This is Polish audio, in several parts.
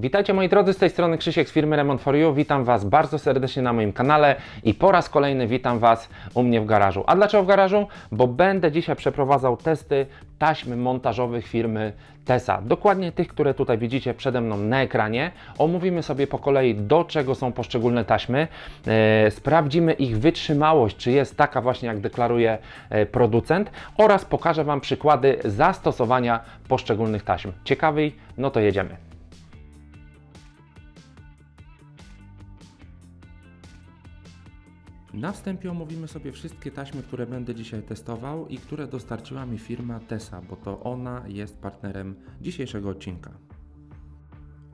Witajcie moi drodzy, z tej strony Krzysiek z firmy Remont for You. Witam Was bardzo serdecznie na moim kanale i po raz kolejny witam Was u mnie w garażu. A dlaczego w garażu? Bo będę dzisiaj przeprowadzał testy taśm montażowych firmy Tesa. Dokładnie tych, które tutaj widzicie przede mną na ekranie. Omówimy sobie po kolei do czego są poszczególne taśmy. E, sprawdzimy ich wytrzymałość, czy jest taka właśnie jak deklaruje e, producent oraz pokażę Wam przykłady zastosowania poszczególnych taśm. Ciekawy? No to jedziemy. Na wstępie omówimy sobie wszystkie taśmy, które będę dzisiaj testował i które dostarczyła mi firma Tesa, bo to ona jest partnerem dzisiejszego odcinka.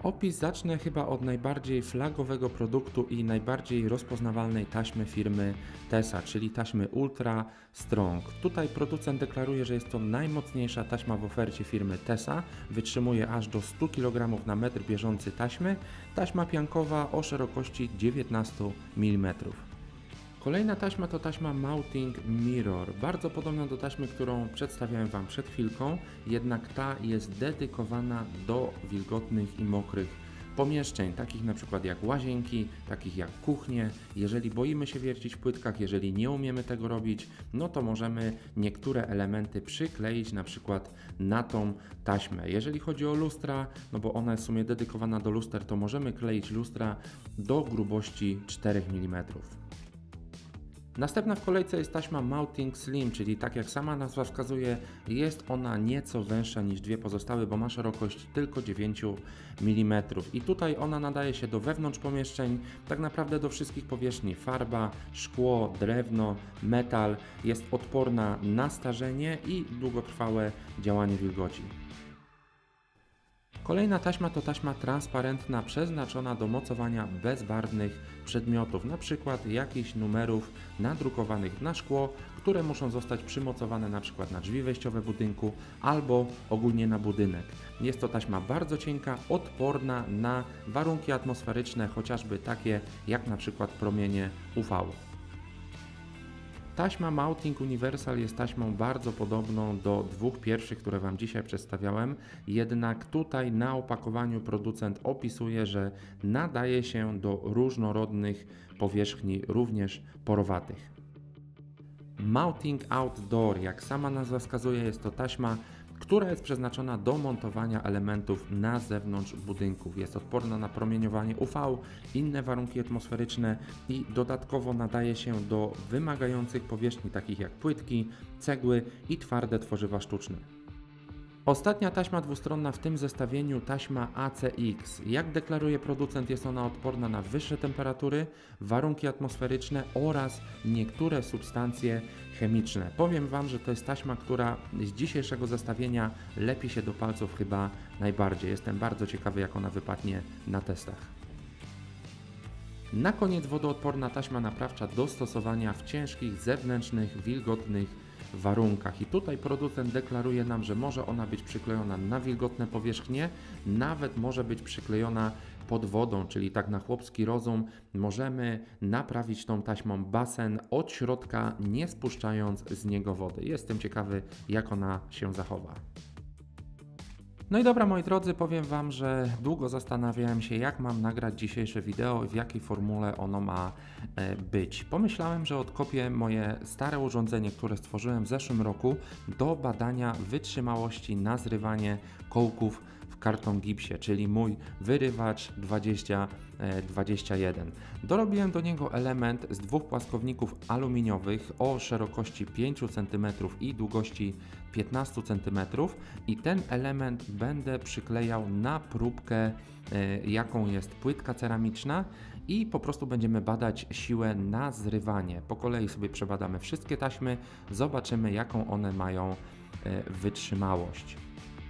Opis zacznę chyba od najbardziej flagowego produktu i najbardziej rozpoznawalnej taśmy firmy Tesa, czyli taśmy Ultra Strong. Tutaj producent deklaruje, że jest to najmocniejsza taśma w ofercie firmy Tesa. Wytrzymuje aż do 100 kg na metr bieżący taśmy. Taśma piankowa o szerokości 19 mm. Kolejna taśma to taśma Mounting Mirror, bardzo podobna do taśmy, którą przedstawiałem Wam przed chwilką, jednak ta jest dedykowana do wilgotnych i mokrych pomieszczeń, takich na przykład jak łazienki, takich jak kuchnie. Jeżeli boimy się wiercić w płytkach, jeżeli nie umiemy tego robić, no to możemy niektóre elementy przykleić na przykład na tą taśmę. Jeżeli chodzi o lustra, no bo ona jest w sumie dedykowana do luster, to możemy kleić lustra do grubości 4 mm. Następna w kolejce jest taśma Mounting Slim, czyli tak jak sama nazwa wskazuje, jest ona nieco węższa niż dwie pozostałe, bo ma szerokość tylko 9 mm. I tutaj ona nadaje się do wewnątrz pomieszczeń, tak naprawdę do wszystkich powierzchni. Farba, szkło, drewno, metal, jest odporna na starzenie i długotrwałe działanie wilgoci. Kolejna taśma to taśma transparentna przeznaczona do mocowania bezbarwnych przedmiotów, np. jakichś numerów nadrukowanych na szkło, które muszą zostać przymocowane np. na drzwi wejściowe budynku albo ogólnie na budynek. Jest to taśma bardzo cienka, odporna na warunki atmosferyczne, chociażby takie jak np. promienie UV. Taśma Mounting Universal jest taśmą bardzo podobną do dwóch pierwszych, które Wam dzisiaj przedstawiałem, jednak tutaj na opakowaniu producent opisuje, że nadaje się do różnorodnych powierzchni, również porowatych. Mounting Outdoor, jak sama nazwa wskazuje, jest to taśma która jest przeznaczona do montowania elementów na zewnątrz budynków. Jest odporna na promieniowanie UV, inne warunki atmosferyczne i dodatkowo nadaje się do wymagających powierzchni takich jak płytki, cegły i twarde tworzywa sztuczne. Ostatnia taśma dwustronna w tym zestawieniu taśma ACX. Jak deklaruje producent jest ona odporna na wyższe temperatury, warunki atmosferyczne oraz niektóre substancje chemiczne. Powiem Wam, że to jest taśma, która z dzisiejszego zestawienia lepi się do palców chyba najbardziej. Jestem bardzo ciekawy jak ona wypadnie na testach. Na koniec wodoodporna taśma naprawcza do stosowania w ciężkich, zewnętrznych, wilgotnych warunkach. I tutaj producent deklaruje nam, że może ona być przyklejona na wilgotne powierzchnie, nawet może być przyklejona pod wodą, czyli tak na chłopski rozum możemy naprawić tą taśmą basen od środka, nie spuszczając z niego wody. Jestem ciekawy, jak ona się zachowa. No i dobra moi drodzy, powiem Wam, że długo zastanawiałem się jak mam nagrać dzisiejsze wideo i w jakiej formule ono ma e, być. Pomyślałem, że odkopię moje stare urządzenie, które stworzyłem w zeszłym roku do badania wytrzymałości na zrywanie kołków w karton gipsie, czyli mój wyrywacz 2021. Dorobiłem do niego element z dwóch płaskowników aluminiowych o szerokości 5 cm i długości 15 cm i ten element będę przyklejał na próbkę, e, jaką jest płytka ceramiczna i po prostu będziemy badać siłę na zrywanie. Po kolei sobie przebadamy wszystkie taśmy, zobaczymy jaką one mają e, wytrzymałość.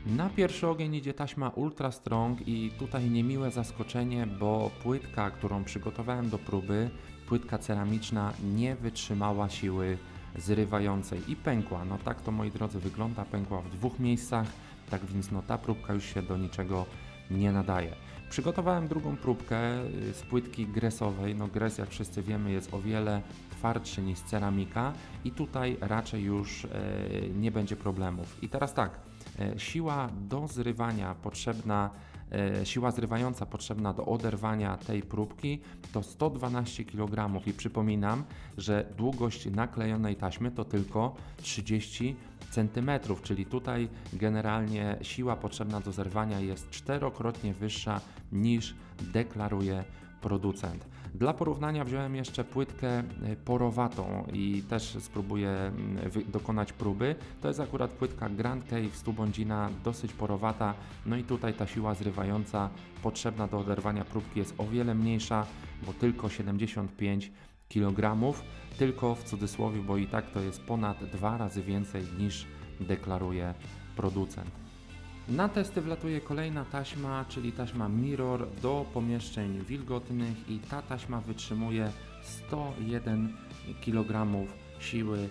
Na pierwszy ogień idzie taśma Ultra Strong i tutaj niemiłe zaskoczenie, bo płytka, którą przygotowałem do próby, płytka ceramiczna nie wytrzymała siły zrywającej i pękła. No tak to moi drodzy wygląda, pękła w dwóch miejscach, tak więc no ta próbka już się do niczego nie nadaje. Przygotowałem drugą próbkę y, z płytki gresowej. No gres jak wszyscy wiemy jest o wiele twardszy niż ceramika i tutaj raczej już e, nie będzie problemów. I teraz tak, e, siła do zrywania potrzebna siła zrywająca potrzebna do oderwania tej próbki to 112 kg i przypominam, że długość naklejonej taśmy to tylko 30 cm, czyli tutaj generalnie siła potrzebna do zerwania jest czterokrotnie wyższa niż deklaruje producent. Dla porównania wziąłem jeszcze płytkę e, porowatą i też spróbuję mm, dokonać próby. To jest akurat płytka Grand Cave z Tubondzina, dosyć porowata. No i tutaj ta siła zrywająca potrzebna do oderwania próbki jest o wiele mniejsza, bo tylko 75 kg, tylko w cudzysłowie, bo i tak to jest ponad dwa razy więcej niż deklaruje producent. Na testy wlatuje kolejna taśma, czyli taśma Mirror do pomieszczeń wilgotnych i ta taśma wytrzymuje 101 kg siły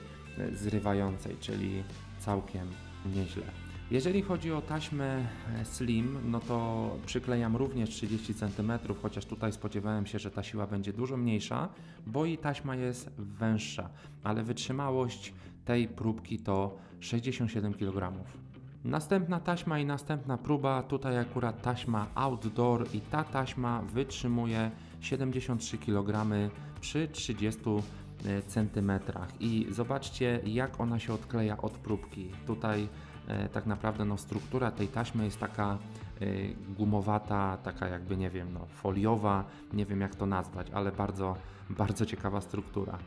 zrywającej, czyli całkiem nieźle. Jeżeli chodzi o taśmę Slim, no to przyklejam również 30 cm, chociaż tutaj spodziewałem się, że ta siła będzie dużo mniejsza, bo i taśma jest węższa, ale wytrzymałość tej próbki to 67 kg. Następna taśma i następna próba, tutaj akurat taśma outdoor i ta taśma wytrzymuje 73 kg przy 30 e, cm i zobaczcie jak ona się odkleja od próbki. Tutaj e, tak naprawdę no, struktura tej taśmy jest taka e, gumowata, taka jakby nie wiem, no, foliowa, nie wiem jak to nazwać, ale bardzo, bardzo ciekawa struktura.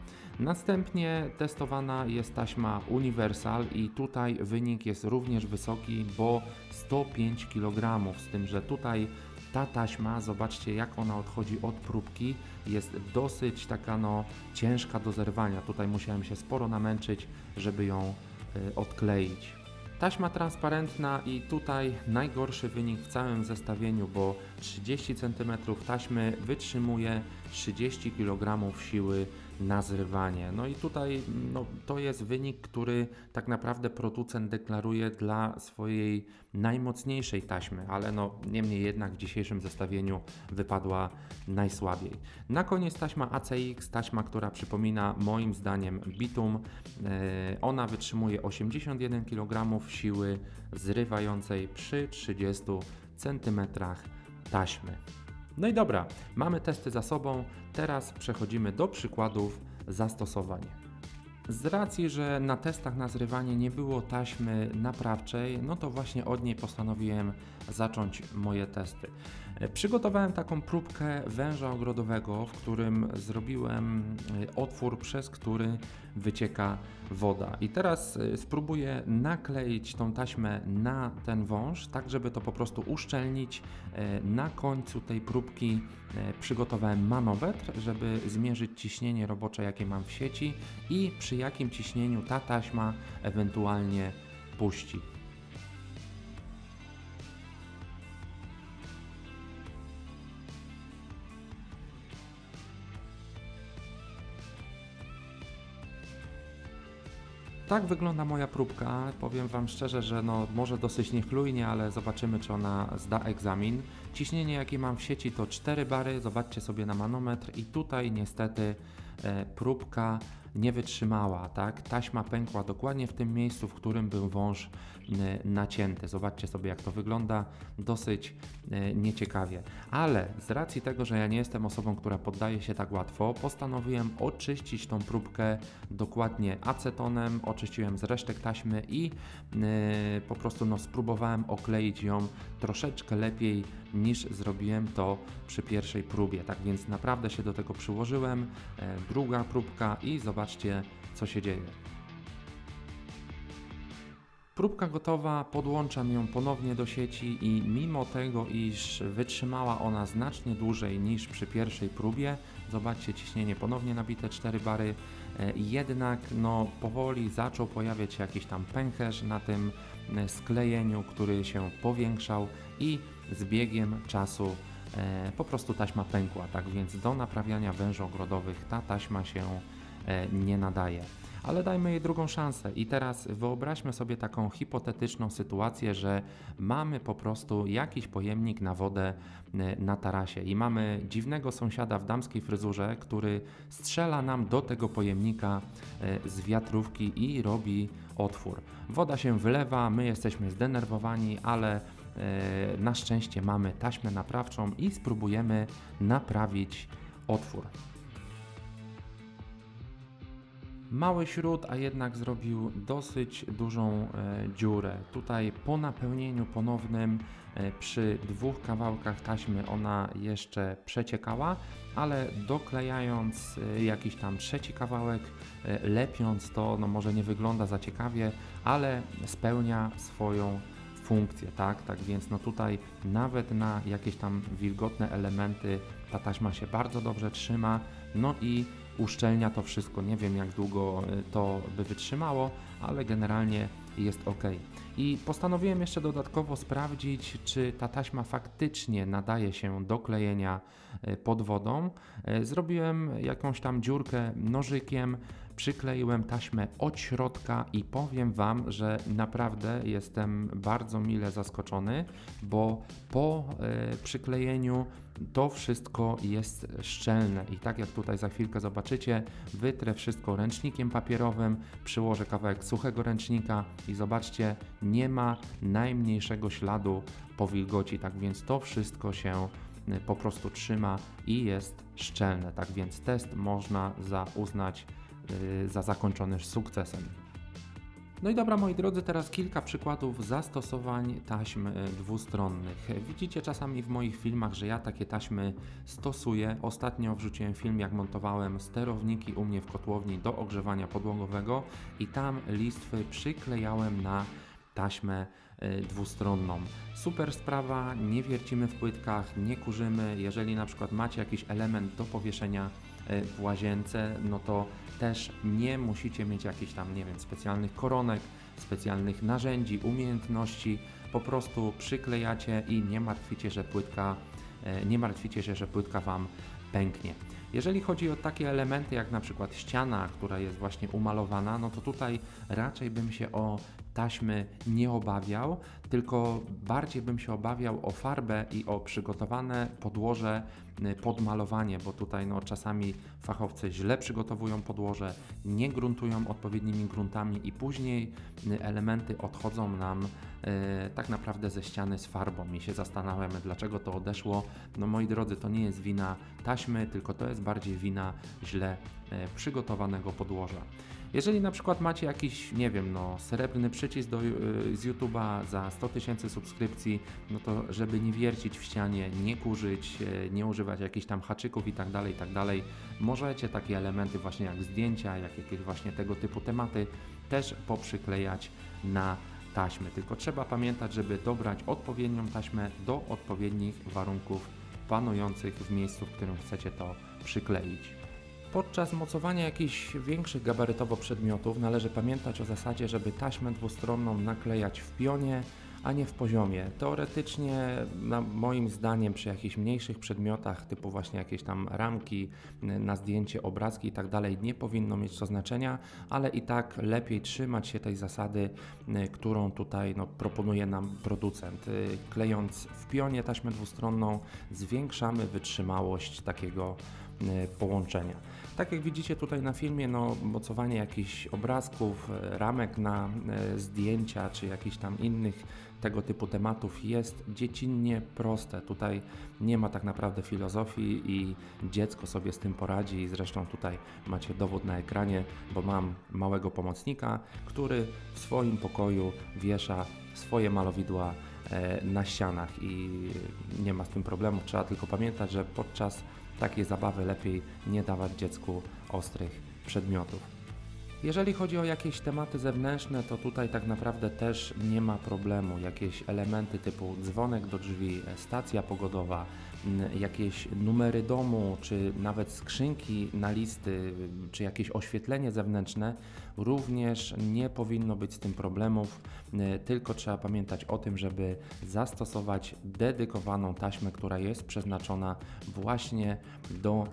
Następnie testowana jest taśma Universal i tutaj wynik jest również wysoki, bo 105 kg, z tym, że tutaj ta taśma, zobaczcie jak ona odchodzi od próbki, jest dosyć taka no ciężka do zerwania. Tutaj musiałem się sporo namęczyć, żeby ją y, odkleić. Taśma transparentna i tutaj najgorszy wynik w całym zestawieniu, bo 30 cm taśmy wytrzymuje 30 kg siły na zrywanie. No i tutaj no, to jest wynik, który tak naprawdę producent deklaruje dla swojej najmocniejszej taśmy, ale no niemniej jednak w dzisiejszym zestawieniu wypadła najsłabiej. Na koniec taśma ACX, taśma, która przypomina moim zdaniem bitum. E, ona wytrzymuje 81 kg siły zrywającej przy 30 cm taśmy. No i dobra, mamy testy za sobą, teraz przechodzimy do przykładów zastosowań. Z racji, że na testach na zrywanie nie było taśmy naprawczej, no to właśnie od niej postanowiłem zacząć moje testy. Przygotowałem taką próbkę węża ogrodowego, w którym zrobiłem e, otwór, przez który wycieka woda. I teraz e, spróbuję nakleić tą taśmę na ten wąż, tak żeby to po prostu uszczelnić. E, na końcu tej próbki przygotowałem manometr, żeby zmierzyć ciśnienie robocze, jakie mam w sieci i przy jakim ciśnieniu ta taśma ewentualnie puści. Tak wygląda moja próbka. Powiem Wam szczerze, że no, może dosyć niechlujnie, ale zobaczymy, czy ona zda egzamin. Ciśnienie, jakie mam w sieci, to 4 bary. Zobaczcie sobie na manometr, i tutaj niestety próbka nie wytrzymała, tak? Taśma pękła dokładnie w tym miejscu, w którym był wąż e, nacięty. Zobaczcie sobie, jak to wygląda, dosyć e, nieciekawie. Ale z racji tego, że ja nie jestem osobą, która poddaje się tak łatwo, postanowiłem oczyścić tą próbkę dokładnie acetonem, oczyściłem z resztek taśmy i po prostu no, spróbowałem okleić ją troszeczkę lepiej niż zrobiłem to przy pierwszej próbie. Tak więc naprawdę się do tego przyłożyłem. Druga próbka i zobaczcie co się dzieje. Próbka gotowa, podłączam ją ponownie do sieci i mimo tego, iż wytrzymała ona znacznie dłużej niż przy pierwszej próbie, zobaczcie ciśnienie ponownie nabite 4 bary, e, jednak no powoli zaczął pojawiać się jakiś tam pęcherz na tym e, sklejeniu, który się powiększał i z biegiem czasu po prostu taśma pękła, tak więc do naprawiania węży ogrodowych ta taśma się e, nie nadaje. Ale dajmy jej drugą szansę. I teraz wyobraźmy sobie taką hipotetyczną sytuację, że mamy po prostu jakiś pojemnik na wodę e, na tarasie i mamy dziwnego sąsiada w damskiej fryzurze, który strzela nam do tego pojemnika e, z wiatrówki i robi otwór. Woda się wylewa, my jesteśmy zdenerwowani, ale na szczęście mamy taśmę naprawczą i spróbujemy naprawić otwór. Mały śród, a jednak zrobił dosyć dużą e, dziurę. Tutaj po napełnieniu ponownym e, przy dwóch kawałkach taśmy ona jeszcze przeciekała, ale doklejając e, jakiś tam trzeci kawałek, e, lepiąc to, no może nie wygląda za ciekawie, ale spełnia swoją funkcję, tak? Tak więc no tutaj nawet na jakieś tam wilgotne elementy ta taśma się bardzo dobrze trzyma, no i uszczelnia to wszystko. Nie wiem jak długo y, to by wytrzymało, ale generalnie jest ok. I postanowiłem jeszcze dodatkowo sprawdzić, czy ta taśma faktycznie nadaje się do klejenia y, pod wodą. Y, zrobiłem jakąś tam dziurkę nożykiem, przykleiłem taśmę od środka i powiem Wam, że naprawdę jestem bardzo mile zaskoczony, bo po przyklejeniu to wszystko jest szczelne i tak jak tutaj za chwilkę zobaczycie, wytrę wszystko ręcznikiem papierowym, przyłożę kawałek suchego ręcznika i zobaczcie, nie ma najmniejszego śladu po wilgoci, tak więc to wszystko się y, po prostu trzyma i jest szczelne. Tak więc test można za uznać yy, za zakończony sukcesem. No i dobra moi drodzy, teraz kilka przykładów zastosowań taśm e, dwustronnych. Widzicie czasami w moich filmach, że ja takie taśmy stosuję. Ostatnio wrzuciłem film jak montowałem sterowniki u mnie w kotłowni do ogrzewania podłogowego i tam listwy przyklejałem na taśmę e, dwustronną. Super sprawa, nie wiercimy w płytkach, nie kurzymy. Jeżeli na przykład macie jakiś element do powieszenia w łazience, no to też nie musicie mieć jakichś tam, nie wiem, specjalnych koronek, specjalnych narzędzi, umiejętności. Po prostu przyklejacie i nie martwicie, że płytka, e, nie martwicie się, że płytka Wam pęknie. Jeżeli chodzi o takie elementy jak na przykład ściana, która jest właśnie umalowana, no to tutaj raczej bym się o taśmy nie obawiał, tylko bardziej bym się obawiał o farbę i o przygotowane podłoże y, pod malowanie, bo tutaj no, czasami fachowcy źle przygotowują podłoże, nie gruntują odpowiednimi gruntami i później y, elementy odchodzą nam e, tak naprawdę ze ściany z farbą i się zastanawiamy, dlaczego to odeszło. No moi drodzy, to nie jest wina taśmy, tylko to jest bardziej wina źle e, przygotowanego podłoża. Jeżeli na przykład macie jakiś, nie wiem, no, srebrny przycisk do, y, z YouTube'a za 100 tysięcy subskrypcji, no to żeby nie wiercić w ścianie, nie kurzyć, y, nie używać jakichś tam haczyków i tak dalej, i tak dalej, możecie takie elementy właśnie jak zdjęcia, jak jakieś właśnie tego typu tematy też poprzyklejać na taśmy. Tylko trzeba pamiętać, żeby dobrać odpowiednią taśmę do odpowiednich warunków panujących w miejscu, w którym chcecie to przykleić. Podczas mocowania jakichś większych gabarytowo przedmiotów należy pamiętać o zasadzie, żeby taśmę dwustronną naklejać w pionie, a nie w poziomie. Teoretycznie, moim zdaniem, przy jakichś mniejszych przedmiotach, typu właśnie jakieś tam ramki na zdjęcie, obrazki i tak dalej, nie powinno mieć to znaczenia, ale i tak lepiej trzymać się tej zasady, którą tutaj no, proponuje nam producent. Klejąc w pionie taśmę dwustronną, zwiększamy wytrzymałość takiego połączenia. Tak jak widzicie tutaj na filmie, no, mocowanie jakichś obrazków, e, ramek na e, zdjęcia czy jakichś tam innych tego typu tematów jest dziecinnie proste. Tutaj nie ma tak naprawdę filozofii i dziecko sobie z tym poradzi. Zresztą tutaj macie dowód na ekranie, bo mam małego pomocnika, który w swoim pokoju wiesza swoje malowidła e, na ścianach i nie ma z tym problemu. Trzeba tylko pamiętać, że podczas takiej zabawy lepiej nie dawać dziecku ostrych przedmiotów. Jeżeli chodzi o jakieś tematy zewnętrzne, to tutaj tak naprawdę też nie ma problemu. Jakieś elementy typu dzwonek do drzwi, stacja pogodowa, jakieś numery domu, czy nawet skrzynki na listy, czy jakieś oświetlenie zewnętrzne, również nie powinno być z tym problemów, tylko trzeba pamiętać o tym, żeby zastosować dedykowaną taśmę, która jest przeznaczona właśnie do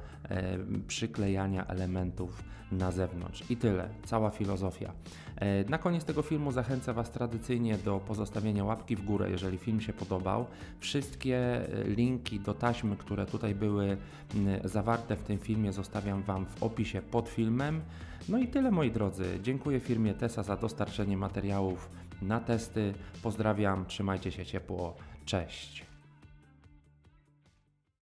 przyklejania elementów na zewnątrz. I tyle, cała filozofia. E, na koniec tego filmu zachęcę Was tradycyjnie do pozostawienia łapki w górę, jeżeli film się podobał. Wszystkie e, linki do taśmy, które tutaj były zawarte w tym filmie, zostawiam Wam w opisie pod filmem. No i tyle moi drodzy. Dziękuję firmie Tesa za dostarczenie materiałów na testy. Pozdrawiam, trzymajcie się ciepło. Cześć.